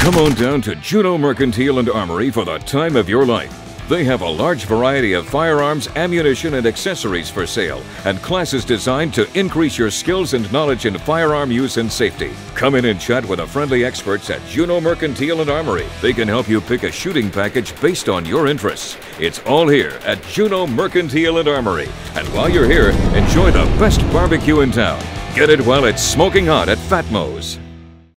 Come on down to Juneau Mercantile and Armory for the time of your life. They have a large variety of firearms, ammunition, and accessories for sale, and classes designed to increase your skills and knowledge in firearm use and safety. Come in and chat with the friendly experts at Juneau Mercantile and Armory. They can help you pick a shooting package based on your interests. It's all here at Juneau Mercantile and Armory. And while you're here, enjoy the best barbecue in town. Get it while it's smoking hot at Fat Mo's.